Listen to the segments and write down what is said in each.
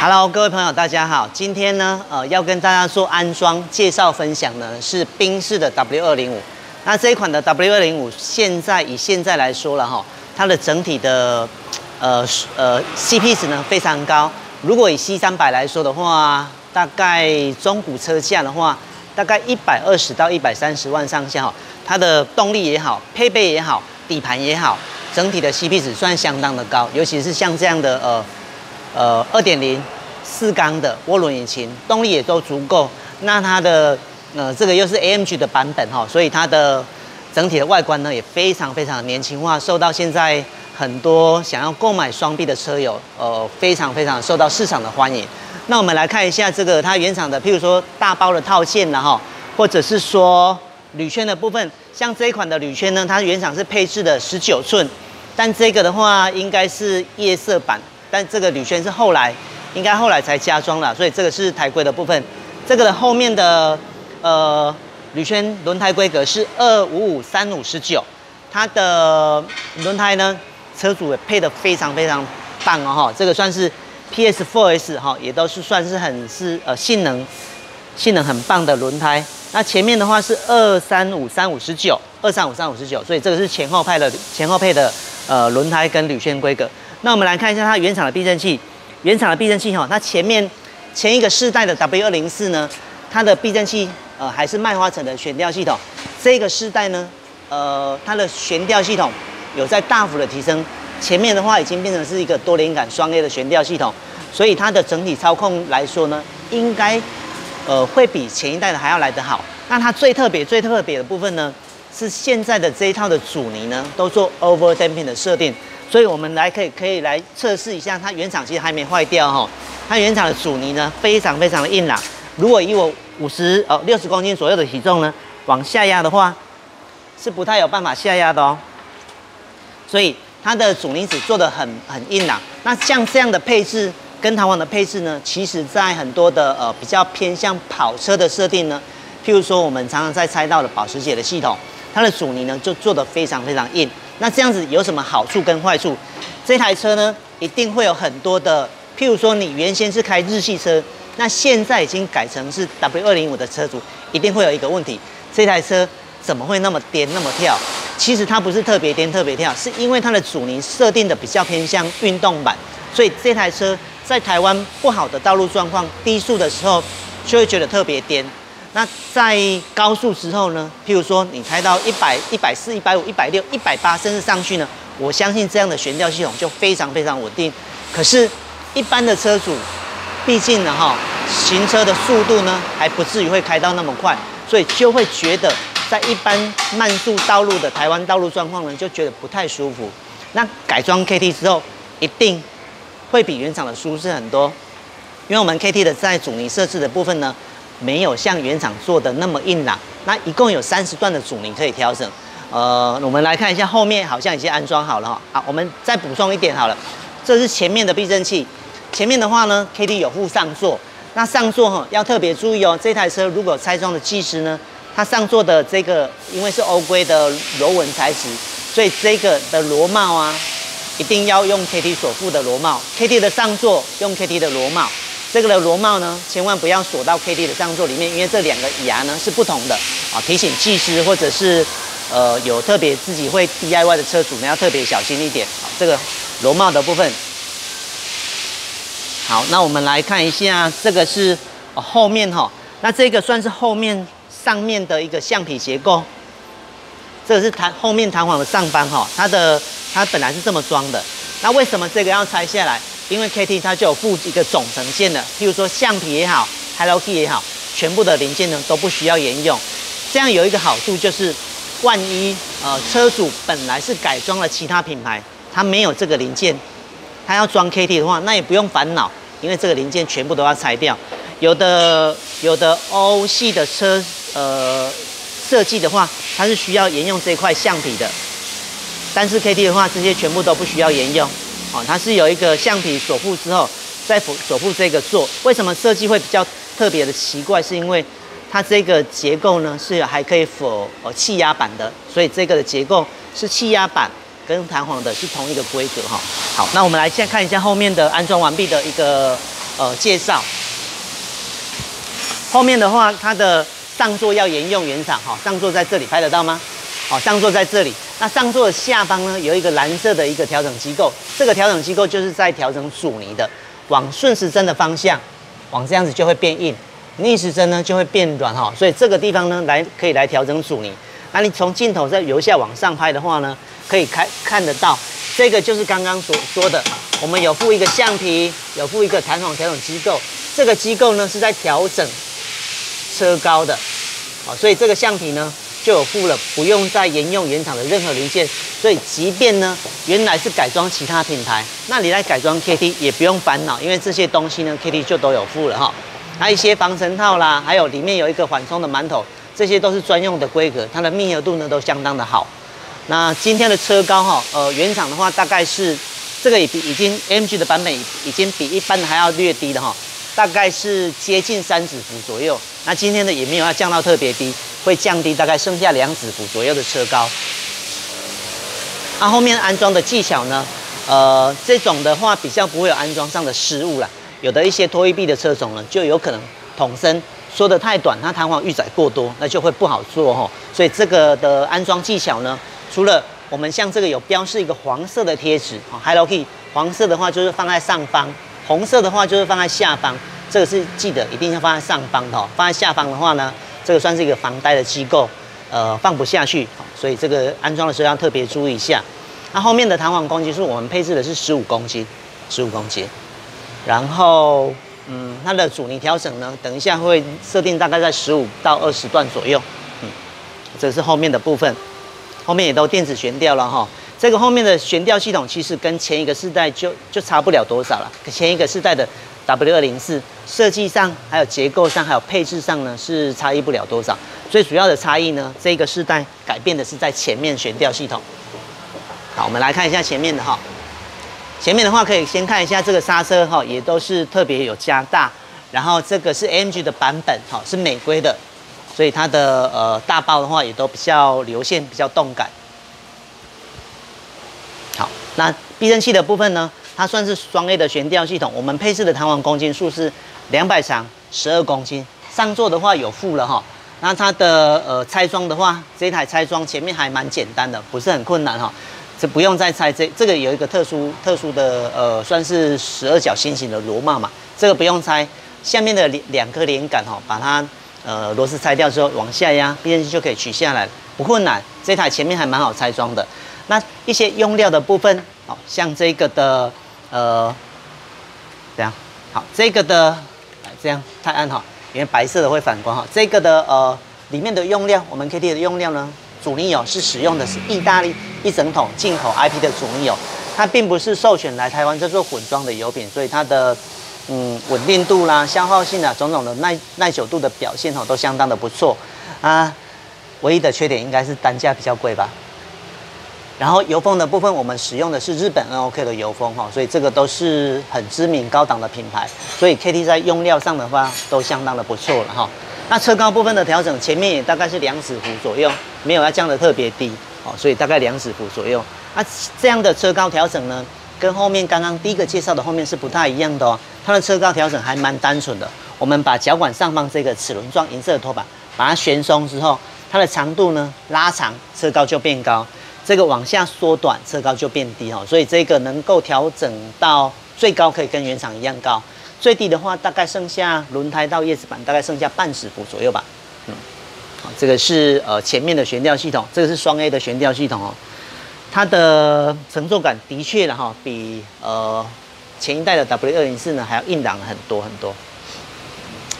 Hello，各位朋友，大家好。今天呢，呃，要跟大家做安装介绍分享呢，是宾士的 W 二零五。那这一款的 W 二零五，现在以现在来说了哈，它的整体的呃呃 CP 值呢非常高。如果以 C 三百来说的话，大概中古车价的话，大概一百二十到一百三十万上下哈。它的动力也好，配备也好，底盘也好，整体的 CP 值算相当的高。尤其是像这样的呃呃二点零四缸的涡轮引擎，动力也都足够。那它的呃，这个又是 AMG 的版本哈，所以它的整体的外观呢也非常非常年轻化，受到现在很多想要购买双 B 的车友，呃，非常非常受到市场的欢迎。那我们来看一下这个它原厂的，譬如说大包的套件了哈，或者是说铝圈的部分，像这一款的铝圈呢，它原厂是配置的十九寸，但这个的话应该是夜色版，但这个铝圈是后来应该后来才加装了，所以这个是台规的部分，这个的后面的。呃，铝圈轮胎规格是二五五三五十九，它的轮胎呢，车主也配的非常非常棒哦哈，这个算是 PS4S 哈，也都是算是很是呃性能性能很棒的轮胎。那前面的话是二三五三五十九，二三五三五十九，所以这个是前后配的前后配的呃轮胎跟铝圈规格。那我们来看一下它原厂的避震器，原厂的避震器哈，它前面前一个世代的 W 二零四呢，它的避震器。呃，还是麦花臣的悬吊系统，这个世代呢，呃，它的悬吊系统有在大幅的提升，前面的话已经变成是一个多连杆双 A 的悬吊系统，所以它的整体操控来说呢，应该呃会比前一代的还要来得好。那它最特别、最特别的部分呢，是现在的这一套的阻尼呢，都做 over damping 的设定，所以我们来可以可以来测试一下，它原厂其实还没坏掉哈，它原厂的阻尼呢非常非常的硬朗，如果以我五十哦，六十公斤左右的体重呢，往下压的话，是不太有办法下压的哦。所以它的阻尼子做的很很硬朗。那像这样的配置跟弹簧的配置呢，其实在很多的呃比较偏向跑车的设定呢，譬如说我们常常在猜到的保时捷的系统，它的阻尼呢就做的非常非常硬。那这样子有什么好处跟坏处？这台车呢一定会有很多的，譬如说你原先是开日系车。那现在已经改成是 W 二零五的车主，一定会有一个问题：这台车怎么会那么颠那么跳？其实它不是特别颠特别跳，是因为它的阻尼设定的比较偏向运动版，所以这台车在台湾不好的道路状况、低速的时候，就会觉得特别颠。那在高速时候呢？譬如说你开到一百、一百四、一百五、一百六、一百八，甚至上去呢，我相信这样的悬吊系统就非常非常稳定。可是，一般的车主。毕竟呢，哈，行车的速度呢，还不至于会开到那么快，所以就会觉得在一般慢速道路的台湾道路状况呢，就觉得不太舒服。那改装 KT 之后，一定会比原厂的舒适很多，因为我们 KT 的在阻尼设置的部分呢，没有像原厂做的那么硬朗。那一共有三十段的阻尼可以调整。呃，我们来看一下后面好像已经安装好了哈。好，我们再补充一点好了，这是前面的避震器。前面的话呢，K T 有附上座，那上座哈要特别注意哦。这台车如果拆装的技师呢，它上座的这个因为是欧规的螺纹材质，所以这个的螺帽啊，一定要用 K T 所附的螺帽。K T 的上座用 K T 的螺帽，这个的螺帽呢，千万不要锁到 K D 的上座里面，因为这两个牙呢是不同的啊。提醒技师或者是呃有特别自己会 D I Y 的车主呢，要特别小心一点啊。这个螺帽的部分。好，那我们来看一下，这个是后面哈，那这个算是后面上面的一个橡皮结构，这个是弹后面弹簧的上方哈，它的它本来是这么装的，那为什么这个要拆下来？因为 KT 它就有附一个总成件的，譬如说橡皮也好，Hello Kitty 也好，全部的零件呢都不需要沿用，这样有一个好处就是，万一呃车主本来是改装了其他品牌，他没有这个零件。他要装 KT 的话，那也不用烦恼，因为这个零件全部都要拆掉。有的有的欧系的车，呃，设计的话，它是需要沿用这块橡皮的。但是 KT 的话，这些全部都不需要沿用。哦，它是有一个橡皮锁附之后，再锁锁附这个座。为什么设计会比较特别的奇怪？是因为它这个结构呢是还可以否呃气压板的，所以这个的结构是气压板。跟弹簧的是同一个规格哈。好，那我们来先看一下后面的安装完毕的一个呃介绍。后面的话，它的上座要沿用原厂哈，上座在这里拍得到吗？好，上座在这里。那上座的下方呢，有一个蓝色的一个调整机构，这个调整机构就是在调整阻尼的，往顺时针的方向，往这样子就会变硬，逆时针呢就会变软哈。所以这个地方呢，来可以来调整阻尼。那你从镜头在由下往上拍的话呢，可以看看得到，这个就是刚刚所说的，我们有附一个橡皮，有附一个弹簧调整机构，这个机构呢是在调整。车高的，啊，所以这个橡皮呢就有附了，不用再沿用原厂的任何零件，所以即便呢原来是改装其他品牌，那你来改装 KT 也不用烦恼，因为这些东西呢 KT 就都有附了哈，还有一些防尘套啦，还有里面有一个缓冲的馒头，这些都是专用的规格，它的密合度呢都相当的好。那今天的车高哈，呃，原厂的话大概是这个也比已经 MG 的版本已经比一般的还要略低的哈。大概是接近三指幅左右，那今天的也没有要降到特别低，会降低大概剩下两指幅左右的车高。那后面安装的技巧呢？呃，这种的话比较不会有安装上的失误啦。有的一些拖曳臂的车种呢，就有可能筒身缩得太短，它弹簧预载过多，那就会不好做哈。所以这个的安装技巧呢，除了我们像这个有标示一个黄色的贴纸，Hello Kitty，黄色的话就是放在上方。红色的话就是放在下方，这个是记得一定要放在上方的哦。放在下方的话呢，这个算是一个防呆的机构，呃，放不下去，所以这个安装的时候要特别注意一下。那后面的弹簧公斤数我们配置的是十五公斤，十五公斤。然后，嗯，它的阻尼调整呢，等一下会设定大概在十五到二十段左右。嗯，这是后面的部分，后面也都电子悬吊了哈。这个后面的悬吊系统其实跟前一个世代就就差不了多少了。前一个世代的 W 二零四设计上、还有结构上、还有配置上呢，是差异不了多少。最主要的差异呢，这个世代改变的是在前面悬吊系统。好，我们来看一下前面的哈。前面的话可以先看一下这个刹车哈，也都是特别有加大。然后这个是 MG 的版本哈，是美规的，所以它的呃大包的话也都比较流线、比较动感。好，那避震器的部分呢？它算是双 A 的悬吊系统。我们配置的弹簧公斤数是两百长，十二公斤。上座的话有负了哈。那它的呃拆装的话，这台拆装前面还蛮简单的，不是很困难哈。这不用再拆，这这个有一个特殊特殊的呃，算是十二角星形的螺帽嘛，这个不用拆。下面的两两颗连杆哈，把它呃螺丝拆掉之后往下压，变形就可以取下来，不困难。这台前面还蛮好拆装的。那一些用料的部分，好像这个的，呃，这样，好，这个的，这样太暗哈，因为白色的会反光哈。这个的，呃，里面的用料，我们 KT 的用料呢，阻尼油是使用的是意大利一整桶进口 IP 的阻尼油，它并不是授权来台湾这做混装的油品，所以它的，嗯，稳定度啦、消耗性啊，种种的耐耐久度的表现哈，都相当的不错啊。唯一的缺点应该是单价比较贵吧。然后油封的部分，我们使用的是日本 NOK 的油封哈，所以这个都是很知名高档的品牌，所以 KT 在用料上的话都相当的不错了哈。那车高部分的调整，前面也大概是两指幅左右，没有要降的特别低哦，所以大概两指幅左右。那这样的车高调整呢，跟后面刚刚第一个介绍的后面是不太一样的哦。它的车高调整还蛮单纯的，我们把脚管上方这个齿轮状银色的拖把把它旋松之后，它的长度呢拉长，车高就变高。这个往下缩短，车高就变低哈，所以这个能够调整到最高可以跟原厂一样高，最低的话大概剩下轮胎到叶子板大概剩下半指幅左右吧。嗯，好，这个是呃前面的悬吊系统，这个是双 A 的悬吊系统哦，它的承重感的确了哈，比呃前一代的 W 二零四呢还要硬朗很多很多，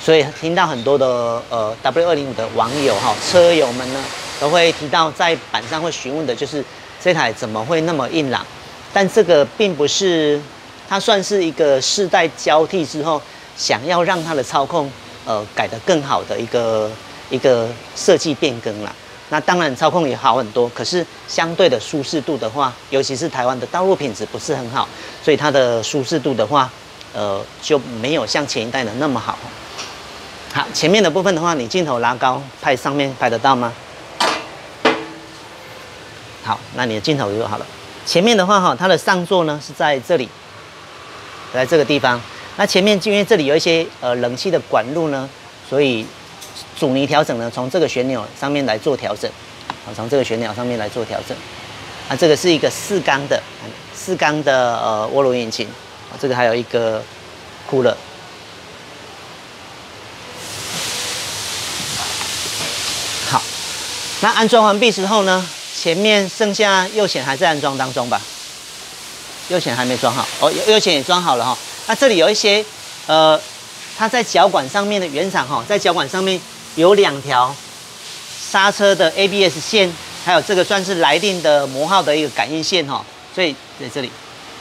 所以听到很多的呃 W 二零五的网友哈车友们呢。都会提到在板上会询问的就是这台怎么会那么硬朗，但这个并不是它算是一个世代交替之后想要让它的操控呃改得更好的一个一个设计变更啦。那当然操控也好很多，可是相对的舒适度的话，尤其是台湾的道路品质不是很好，所以它的舒适度的话，呃就没有像前一代的那么好。好，前面的部分的话，你镜头拉高拍上面拍得到吗？好，那你的镜头就好了。前面的话哈，它的上座呢是在这里，在这个地方。那前面因为这里有一些呃冷气的管路呢，所以阻尼调整呢，从这个旋钮上面来做调整，啊，从这个旋钮上面来做调整。啊，这个是一个四缸的四缸的呃涡轮引擎，啊，这个还有一个酷乐。好，那安装完毕之后呢，前面剩下右舷还在安装当中吧？右舷还没装好，哦，右右舷也装好了哈。那这里有一些呃，它在脚管上面的原厂哈，在脚管上面有两条刹车的 ABS 线。还有这个算是来电的磨耗的一个感应线哈，所以在这里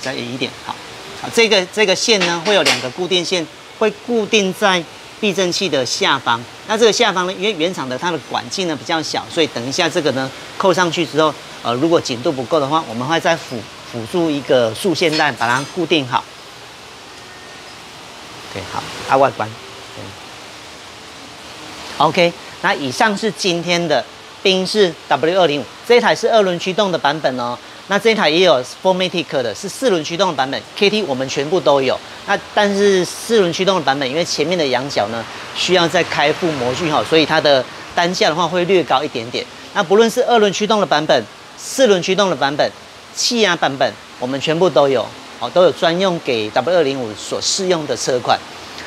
再移一点，好，好，这个这个线呢会有两个固定线，会固定在避震器的下方。那这个下方呢，因为原厂的它的管径呢比较小，所以等一下这个呢扣上去之后，呃，如果紧度不够的话，我们会再辅辅助一个束线带把它固定好。对，好，它外观。OK，那以上是今天的。宾士 W 二零五这一台是二轮驱动的版本哦，那这一台也有 Formatic 的，是四轮驱动的版本，KT 我们全部都有。那但是四轮驱动的版本，因为前面的仰角呢需要再开副模具哈，所以它的单价的话会略高一点点。那不论是二轮驱动的版本、四轮驱动的版本、气压版本，我们全部都有哦，都有专用给 W 二零五所适用的车款。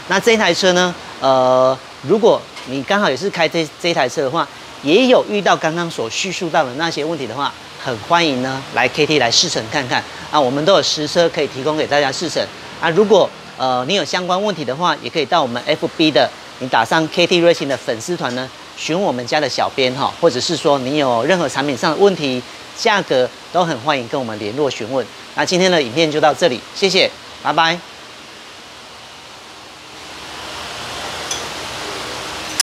那这一台车呢，呃，如果你刚好也是开这这台车的话，也有遇到刚刚所叙述到的那些问题的话，很欢迎呢来 KT 来试乘看看啊，我们都有实车可以提供给大家试乘啊。如果呃你有相关问题的话，也可以到我们 FB 的你打上 KT Racing 的粉丝团呢，询问我们家的小编哈，或者是说你有任何产品上的问题，价格都很欢迎跟我们联络询问。那今天的影片就到这里，谢谢，拜拜。